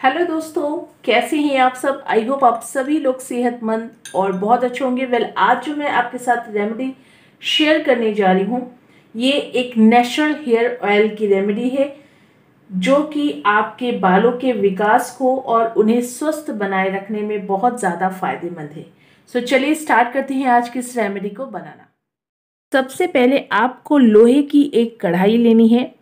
Hello दोस्तों कैसे हैं आप सब? आई होप आप सभी लोग सेहतमंद और बहुत अच्छे होंगे। वेल आज जो मैं आपके साथ रेमेडी शेयर करने जा रही हूँ ये एक नेचुरल हेयर ऑयल की रेमेडी है जो कि आपके बालों के विकास को और उन्हें स्वस्थ बनाए रखने में बहुत ज़्यादा फ़ायदेमंद है। सो so, चलिए स्टार्ट करते हैं आज की इस रेमेडी को बनाना। सबसे पहले आपको लोहे की एक कढ़ाई लेनी है।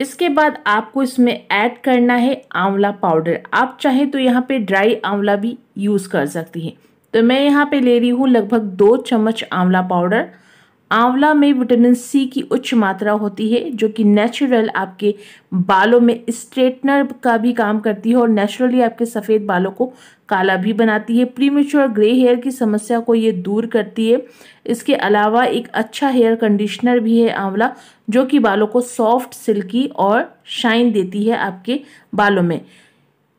इसके बाद आपको इसमें ऐड करना है आंवला पाउडर आप चाहें तो यहाँ पे ड्राई आंवला भी यूज़ कर सकती हैं। तो मैं यहाँ पे ले रही हूँ लगभग दो चम्मच आंवला पाउडर आंवला में विटामिन सी की उच्च मात्रा होती है, जो कि नेचुरल आपके बालों में स्ट्रेटनर का भी काम करती है और नेचुरली आपके सफ़ेद बालों को काला भी बनाती है। प्रीमेच्योर ग्रे हेयर की समस्या को ये दूर करती है। इसके अलावा एक अच्छा हेयर कंडीशनर भी है आंवला, जो कि बालों को सॉफ्ट सिल्की और शाइन देती है आपके बालों में।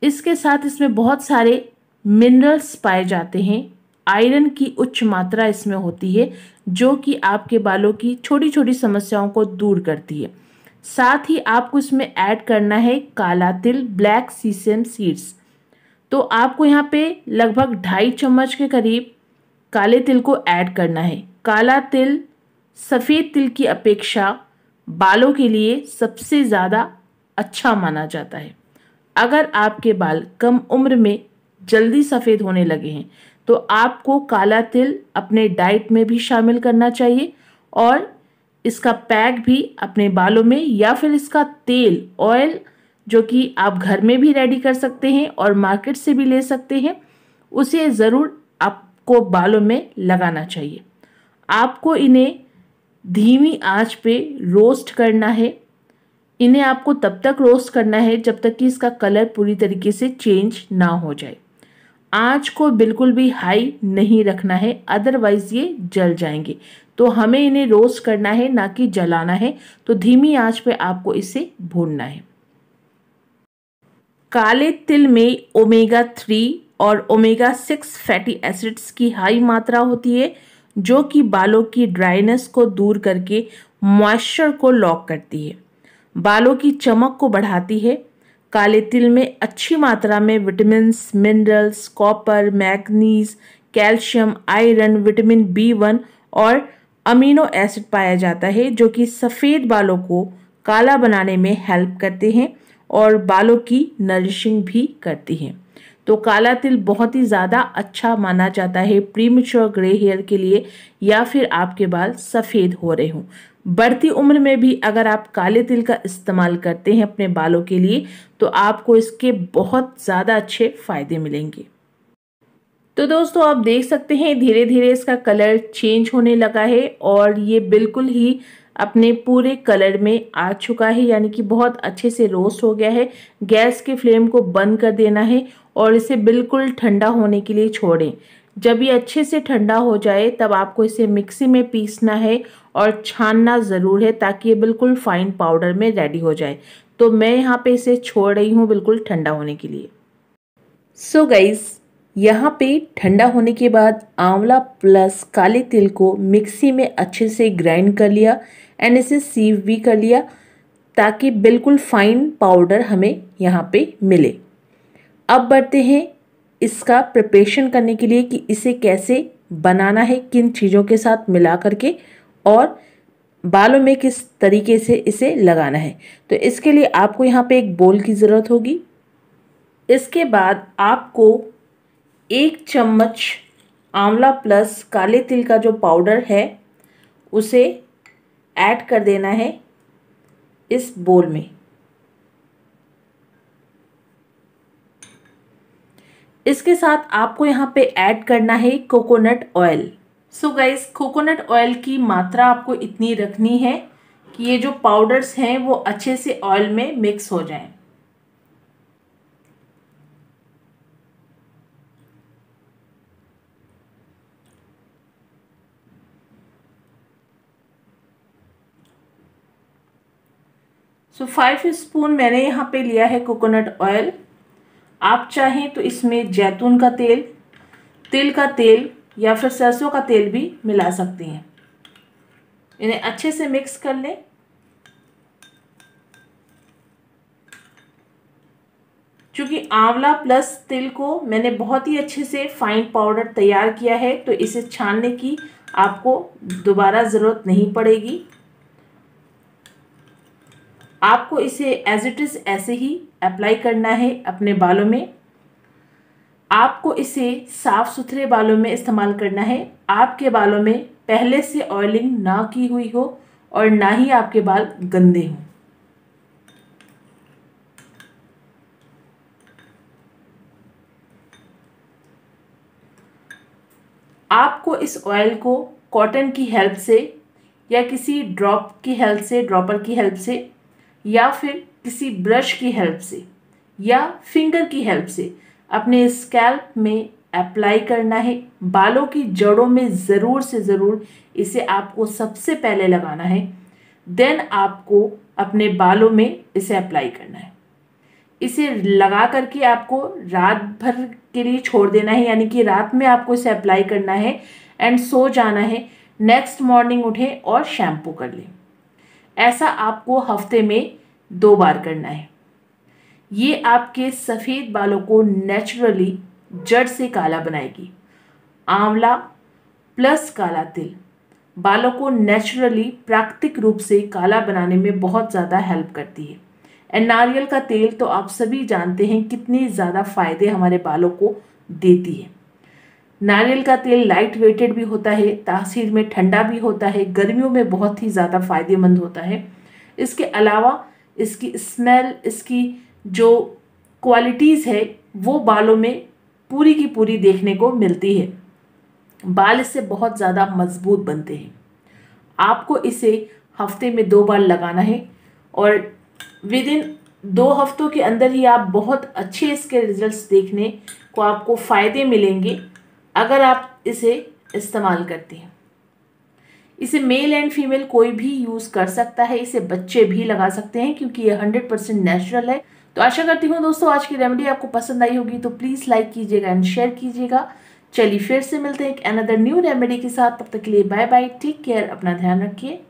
इसके साथ इसमें बहुत सारे मिनरल्स पाए जाते हैं। आयरन की उच्च मात्रा इसमें होती है, जो कि आपके बालों की छोटी छोटी समस्याओं को दूर करती है। साथ ही आपको इसमें ऐड करना है काला तिल, ब्लैक सीसम सीड्स। तो आपको यहाँ पे लगभग ढाई चम्मच के करीब काले तिल को ऐड करना है। काला तिल, सफ़ेद तिल की अपेक्षा बालों के लिए सबसे ज़्यादा अच्छा माना जाता है। अगर आपके बाल कम उम्र में जल्दी सफ़ेद होने लगे हैं तो आपको काला तिल अपने डाइट में भी शामिल करना चाहिए और इसका पैक भी अपने बालों में या फिर इसका तेल ऑयल जो कि आप घर में भी रेडी कर सकते हैं और मार्केट से भी ले सकते हैं, उसे ज़रूर आपको बालों में लगाना चाहिए। आपको इन्हें धीमी आँच पे रोस्ट करना है। इन्हें आपको तब तक रोस्ट करना है जब तक कि इसका कलर पूरी तरीके से चेंज ना हो जाए। आँच को बिल्कुल भी हाई नहीं रखना है अदरवाइज़ ये जल जाएँगे। तो हमें इन्हें रोस्ट करना है, ना कि जलाना है। तो धीमी आँच पे आपको इसे भूनना है। काले तिल में ओमेगा थ्री और ओमेगा सिक्स फैटी एसिड्स की हाई मात्रा होती है, जो कि बालों की ड्राइनेस को दूर करके मॉइस्चर को लॉक करती है। बालों की चमक को बढ़ाती है काले तिल में अच्छी मात्रा में vitamin minerals, copper, manganese, calcium, iron, vitamin B one और अमीनो एसिड पाया जाता है, जो कि सफ़ेद बालों को काला बनाने में हेल्प करते हैं और बालों की नरिशिंग भी करती हैं। तो काला तिल बहुत ही ज़्यादा अच्छा माना जाता है, प्रीमेच्योर ग्रे हेयर के लिए या फिर आपके बाल सफ़ेद हो रहे हों। बढ़ती उम्र में भी अगर आप काले तिल का इस्तेमाल करते हैं अपने बालों के लिए तो आपको इसके बहुत ज़्यादा अच्छे फ़ायदे मिलेंगे। तो दोस्तों, आप देख सकते हैं धीरे धीरे इसका कलर चेंज होने लगा है और ये बिल्कुल ही अपने पूरे कलर में आ चुका है, यानी कि बहुत अच्छे से रोस्ट हो गया है। गैस के फ्लेम को बंद कर देना है और इसे बिल्कुल ठंडा होने के लिए छोड़ें। जब ये अच्छे से ठंडा हो जाए, तब आपको इसे मिक्सी में पीसना है और छानना ज़रूर है ताकि ये बिल्कुल फाइन पाउडर में रेडी हो जाए। तो मैं यहाँ पे इसे छोड़ रही हूँ बिल्कुल ठंडा होने के लिए। सो so गाइज़ यहाँ पे ठंडा होने के बाद आंवला प्लस काले तिल को मिक्सी में अच्छे से ग्राइंड कर लिया एंड इसे सीव भी कर लिया ताकि बिल्कुल फाइन पाउडर हमें यहाँ पे मिले। अब बढ़ते हैं इसका प्रिपरेशन करने के लिए कि इसे कैसे बनाना है, किन चीज़ों के साथ मिला करके और बालों में किस तरीके से इसे लगाना है। तो इसके लिए आपको यहाँ पे एक बोल की ज़रूरत होगी। इसके बाद आपको एक चम्मच आंवला प्लस काले तिल का जो पाउडर है, उसे ऐड कर देना है इस बोल में। इसके साथ आपको यहाँ पे ऐड करना है coconut oil. So guys coconut oil की मात्रा आपको इतनी रखनी है कि ये जो पाउडर्स हैं वो अच्छे से ऑयल में मिक्स हो जाएँ। सो फाइव स्पून मैंने यहाँ पे लिया है कोकोनट ऑयल आप चाहें तो इसमें जैतून का तेल, तिल का तेल या फिर सरसों का तेल भी मिला सकती हैं। इन्हें अच्छे से मिक्स कर लें। क्योंकि आंवला प्लस तिल को मैंने बहुत ही अच्छे से फाइन पाउडर तैयार किया है तो इसे छानने की आपको दोबारा ज़रूरत नहीं पड़ेगी। आपको इसे एज इट इज़ ऐसे ही अप्लाई करना है अपने बालों में। आपको इसे साफ़ सुथरे बालों में इस्तेमाल करना है। आपके बालों में पहले से ऑयलिंग ना की हुई हो और ना ही आपके बाल गंदे हों। आपको इस ऑयल को कॉटन की हेल्प से या किसी ड्रॉप की हेल्प से ड्रॉपर की हेल्प से या फिर किसी ब्रश की हेल्प से या फिंगर की हेल्प से अपने स्कैल्प में अप्लाई करना है। बालों की जड़ों में ज़रूर से ज़रूर इसे आपको सबसे पहले लगाना है। देन आपको अपने बालों में इसे अप्लाई करना है। इसे लगा करके आपको रात भर के लिए छोड़ देना है, यानी कि रात में आपको इसे अप्लाई करना है एंड सो जाना है। नेक्स्ट मॉर्निंग उठें और शैम्पू कर लें। ऐसा आपको हफ़्ते में दो बार करना है। ये आपके सफ़ेद बालों को नेचुरली जड़ से काला बनाएगी। आंवला प्लस काला तिल। बालों को नेचुरली प्राकृतिक रूप से काला बनाने में बहुत ज़्यादा हेल्प करती है। एंड नारियल का तेल तो आप सभी जानते हैं कितने ज़्यादा फ़ायदे हमारे बालों को देती है। नारियल का तेल लाइट वेटेड भी होता है, तासीर में ठंडा भी होता है, गर्मियों में बहुत ही ज़्यादा फ़ायदेमंद होता है। इसके अलावा इसकी स्मेल इसकी जो क्वालिटीज़ है, वो बालों में पूरी की पूरी देखने को मिलती है। बाल इससे बहुत ज़्यादा मज़बूत बनते हैं। आपको इसे हफ़्ते में दो बार लगाना है और विद इन दो हफ्तों के अंदर ही आप बहुत अच्छे इसके रिजल्ट्स देखने को आपको फ़ायदे मिलेंगे अगर आप इसे इस्तेमाल करते हैं। इसे मेल एंड फीमेल कोई भी यूज़ कर सकता है, इसे बच्चे भी लगा सकते हैं क्योंकि ये हंड्रेड परसेंट नेचुरल है। तो आशा करती हूँ दोस्तों, आज की रेमेडी आपको पसंद आई होगी तो प्लीज़ लाइक कीजिएगा एंड शेयर कीजिएगा। चलिए फिर से मिलते हैं एक अनदर न्यू रेमेडी के साथ। तब तक के लिए बाय बाय टेक केयर अपना ध्यान रखिए।